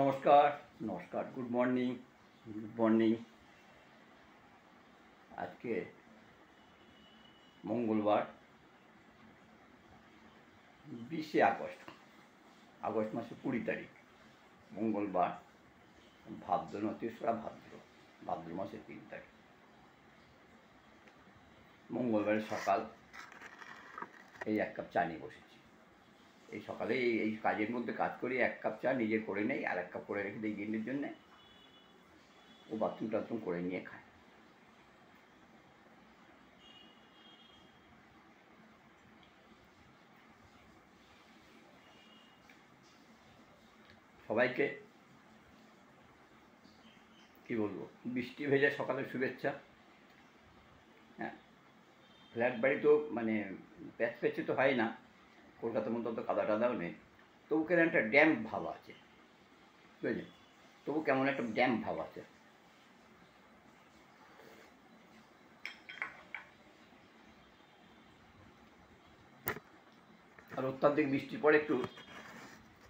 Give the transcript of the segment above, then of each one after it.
নমস্কার নমস্কার good morning good morning আজকে মঙ্গলবার, বিশে আগস্ট আগস্ট মাসে কুড়ি তারিখ। মঙ্গলবার, ভাদ্র না তেসরা ভাদ্র ভাদ্র মাসের তিন তারিখ। মঙ্গলবারের সকাল, এই এক কাপ চা নিয়ে বসেছি। এই সকালে এই কাজের মধ্যে কাজ করি, এক কাপ চা নিজে করে নেই, আর এক কাপ করে রেখে দিই গিন্নির জন্যে। ও বাথরুম টাথরুম করে নিয়ে খায়। সবাইকে কি বলব? বৃষ্টি ভেজা সকালে শুভেচ্ছা। হ্যাঁ ফ্ল্যাট বাড়ি তো মানে প্যাচ প্যাচে তো হয় না। কলকাতার মতো তো কাদা টাদাও নেই। তবু কেন একটা ড্যাম ভাব আছে বুঝলেন তবু কেমন একটা ড্যাম ভাব আছে। আর অত্যাধিক বৃষ্টির পরে একটু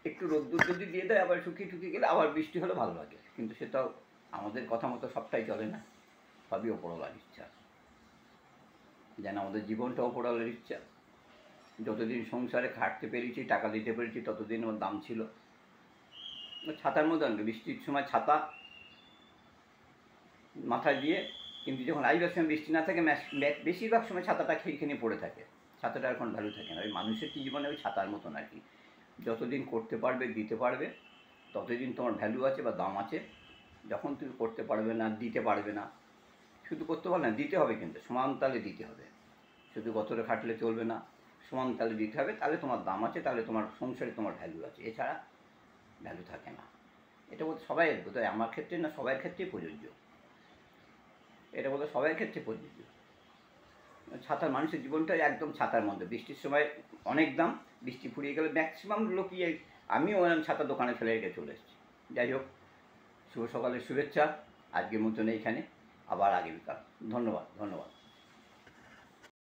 একটু রোদ্দুর যদি দিয়ে দেয়, আবার শুকিয়ে টুকিয়ে গেলে আবার বৃষ্টি হলে ভালো লাগে। কিন্তু সেটাও আমাদের কথা মতো সবটাই চলে না। সবই ওপরওয়ালার ইচ্ছা। যেন আমাদের জীবনটা ওপরওয়ালার ইচ্ছা। যতদিন সংসারে খাটতে পেরেছি, টাকা দিতে পেরেছি, ততদিন ওর দাম ছিল। ছাতার মধ্যে আনবে, বৃষ্টির সময় ছাতা মাথায় দিয়ে, কিন্তু যখন আইবার সময় বৃষ্টি না থাকে বেশিরভাগ সময় ছাতাটা খেয়ে পড়ে থাকে। ছাতাটা এখন ভ্যালু থাকে না। ওই মানুষের কি জীবনে ওই ছাতার মতন আর কি? যতদিন করতে পারবে, দিতে পারবে, ততদিন তোমার ভ্যালু আছে বা দাম আছে। যখন তুমি করতে পারবে না, দিতে পারবে না, শুধু করতে পারবে না, দিতে হবে কিন্তু, সমান তালে দিতে হবে। শুধু গতরে খাটলে চলবে না। সমান তাহলে দিতে হবে, তাহলে তোমার দাম আছে, তাহলে তোমার সংসারে তোমার ভ্যালু আছে। এছাড়া ভ্যালু থাকে না। এটা বলতে সবাই বোধহয় আমার ক্ষেত্রে না, সবার ক্ষেত্রেই প্রযোজ্য। এটা বলতে সবার ক্ষেত্রে প্রযোজ্য। ছাতার মানুষের জীবনটা একদম ছাতার মধ্যে। বৃষ্টির সময় অনেক দাম, বৃষ্টি ফুরিয়ে গেলে ম্যাক্সিমাম লোকই এই- আমিও ওরকম ছাতা দোকানে ফেলে রেখে চলে এসেছি। যাই হোক, শুভ সকালের শুভেচ্ছা, আজকের মতন এইখানে আবার আগামীকাল। ধন্যবাদ ধন্যবাদ।